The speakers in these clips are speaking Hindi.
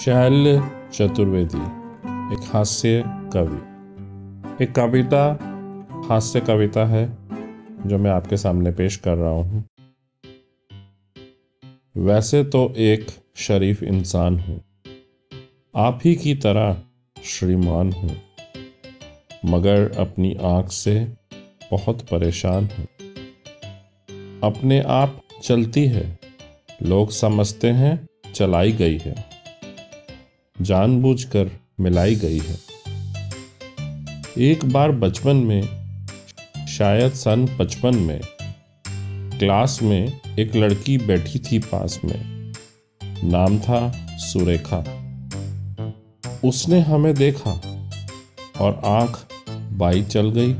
शैल्य चतुर्वेदी, एक हास्य कवि। एक कविता, हास्य कविता है, जो मैं आपके सामने पेश कर रहा हूँ। वैसे तो एक शरीफ इंसान हूँ। आप ही की तरह श्रीमान हूँ। मगर अपनी आँख से बहुत परेशान हूँ। अपने आप चलती है, लोग समझते हैं, चलाई गई है। जानबूझकर मिलाई गई है। एक बार बचपन में, शायद सन पचपन में, क्लास में एक लड़की बैठी थी पास में। नाम था सुरेखा। उसने हमें देखा और आँख बाई चल गई।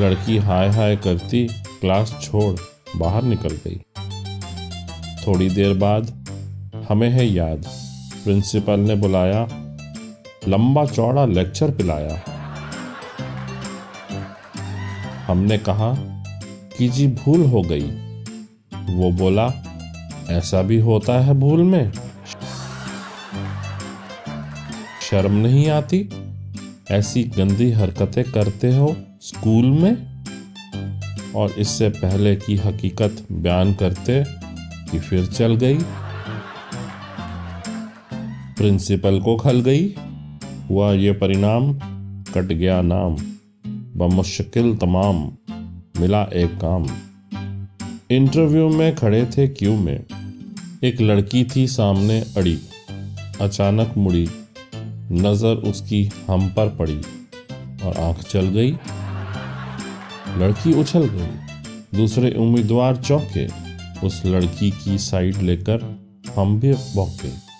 लड़की हाय हाय करती क्लास छोड़ बाहर निकल गई। थोड़ी देर बाद हमें है याद। प्रिंसिपल ने बुलाया। लंबा चौड़ा लेक्चर पिलाया। हमने कहा, कि जी, भूल हो गई। वो बोला, ऐसा भी होता है भूल में। शर्म नहीं आती? ऐसी गंदी हरकतें करते हो स्कूल में? और इससे पहले की हकीकत बयान करते कि फिर चल गई। प्रिंसिपल को खल गई। हुआ ये परिणाम, कट गया नाम। बमुश्किल तमाम, मिला एक काम। इंटरव्यू में खड़े थे क्यू में। एक लड़की थी सामने अड़ी। अचानक मुड़ी। नज़र उसकी हम पर पड़ी और आँख चल गई। लड़की उछल गई। दूसरे उम्मीदवार चौंके। उस लड़की की साइड लेकर हम भी भौंके।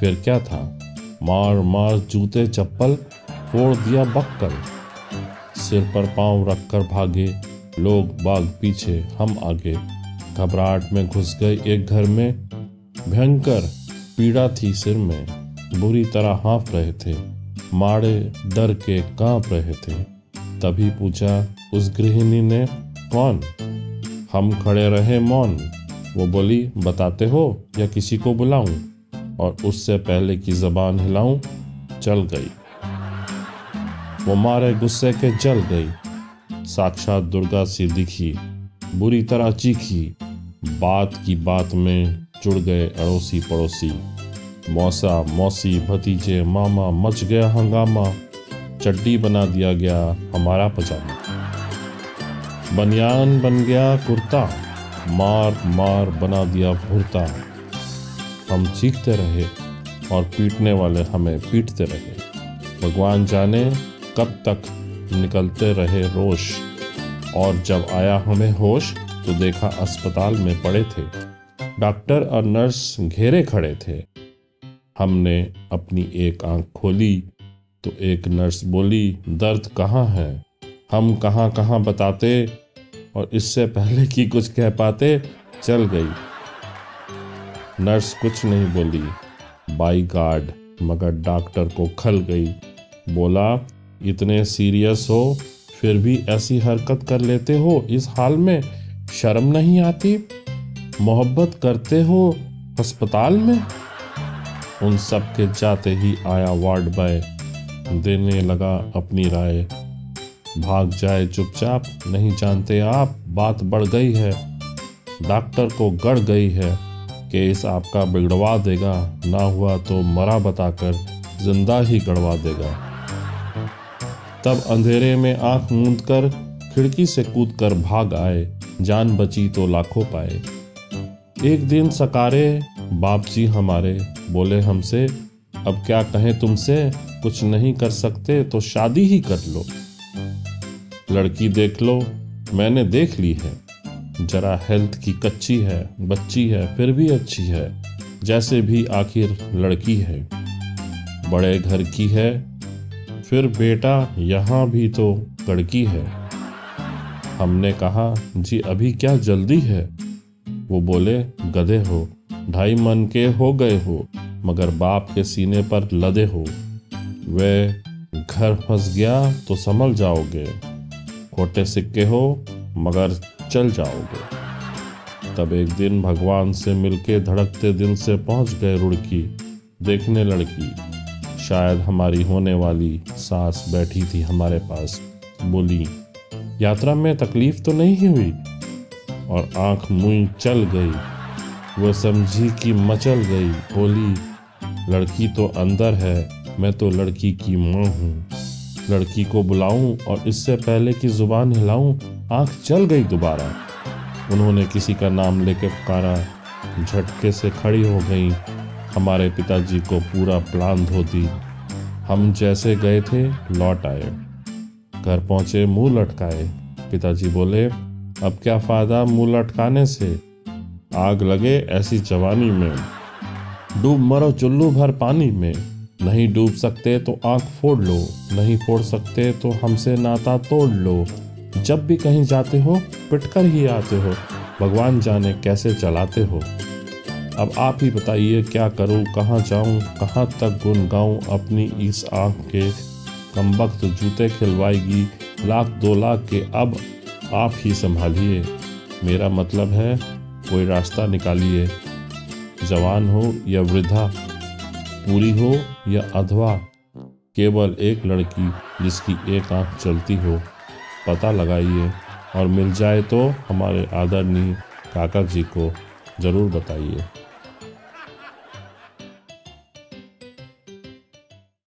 फिर क्या था? मार मार जूते चप्पल फोड़ दिया बक्कल सिर पर पाँव रखकर भागे। लोग बाग पीछे, हम आगे। घबराहट में घुस गए एक घर में। भयंकर पीड़ा थी सिर में। बुरी तरह हाँफ रहे थे। माड़े डर के काँप रहे थे। तभी पूछा, उस गृहिणी ने कौन? हम खड़े रहे मौन। वो बोली, बताते हो या किसी को बुलाऊं? और उससे पहले की जबान हिलाऊं चल गई। वो मारे गुस्से के जल गई। साक्षात दुर्गा सी दिखी, बुरी तरह चीखी। बात की बात में जुड़ गए अड़ोसी पड़ोसी मौसा, मौसी, भतीजे, मामा, मच गया हंगामा। चड्डी बना दिया गया हमारा पजामा। बनियान बन गया कुर्ता। मार मार बना दिया भुरता। हम चीखते रहे और पीटने वाले हमें पीटते रहे। भगवान जाने कब तक निकलते रहे रोश और जब आया हमें होश तो देखा अस्पताल में पड़े थे। डॉक्टर और नर्स घेरे खड़े थे। हमने अपनी एक आँख खोली तो एक नर्स बोली, दर्द कहाँ है? हम कहाँ कहाँ बताते? और इससे पहले कि कुछ कह पाते, चल गई। नर्स कुछ नहीं बोली। बाई गार्ड मगर डॉक्टर को खल गई। बोला, इतने सीरियस हो, फिर भी ऐसी हरकत कर लेते हो इस हाल में? शर्म नहीं आती? मोहब्बत करते हो अस्पताल में? उन सब के जाते ही आया वार्ड बॉय। देने लगा अपनी राय। भाग जाए चुपचाप, नहीं जानते आप, बात बढ़ गई है। डॉक्टर को गड़ गई है। केस आपका बिगड़वा देगा, ना हुआ तो मरा बताकर ज़िंदा ही गड़वा देगा। तब अंधेरे में आँख मूंद कर खिड़की से कूद कर भाग आए, जान बची तो लाखों पाए। एक दिन सकारे, बाप जी हमारे बोले हमसे, अब क्या कहें तुमसे, कुछ नहीं कर सकते तो शादी ही कर लो। लड़की देख लो, मैंने देख ली है। जरा हेल्थ की कच्ची है, बच्ची है, फिर भी अच्छी है, जैसे भी आखिर लड़की है। बड़े घर की है, फिर बेटा यहाँ भी तो कड़की है। हमने कहा, जी, अभी क्या जल्दी है? वो बोले, गधे हो, ढाई मन के हो गए हो, मगर बाप के सीने पर लदे हो। वे घर फंस गया तो संभल जाओगे। खोटे सिक्के हो, मगर चल जाओगे। तब एक दिन भगवान से मिलके धड़कते दिल से पहुँच गए रुड़की। देखने लड़की, शायद हमारी होने वाली सास बैठी थी हमारे पास। बोली, यात्रा में तकलीफ़ तो नहीं हुई? और आँख मुई चल गई। वो समझी कि मचल गई। बोली, लड़की तो अंदर है, मैं तो लड़की की माँ हूँ। लड़की को बुलाऊं और इससे पहले कि ज़ुबान हिलाऊं, आँख चल गई दोबारा। उन्होंने किसी का नाम लेके पुकारा। झटके से खड़ी हो गई। हमारे पिताजी को पूरा प्लान धो दी। हम जैसे गए थे, लौट आए। घर पहुँचे, मुँह लटकाए। पिताजी बोले, अब क्या फ़ायदा मुँह लटकाने से? आग लगे ऐसी जवानी में। डूब मरो चुल्लू भर पानी में। नहीं डूब सकते तो आँख फोड़ लो, नहीं फोड़ सकते तो हमसे नाता तोड़ लो। जब भी कहीं जाते हो, पिटकर ही आते हो। भगवान जाने कैसे चलाते हो। अब आप ही बताइए क्या करूँ, कहाँ जाऊँ, कहाँ तक गुन गाऊं अपनी इस आँख के। कम वक्त जूते खिलवाएगी, लाख दो लाख के अब आप ही संभालिए। मेरा मतलब है, कोई रास्ता निकालिए। जवान हो या वृद्धा पूरी हो या अथवा केवल एक लड़की जिसकी एक आँख चलती हो, पता लगाइए और मिल जाए तो हमारे आदरणीय काका जी को ज़रूर बताइए।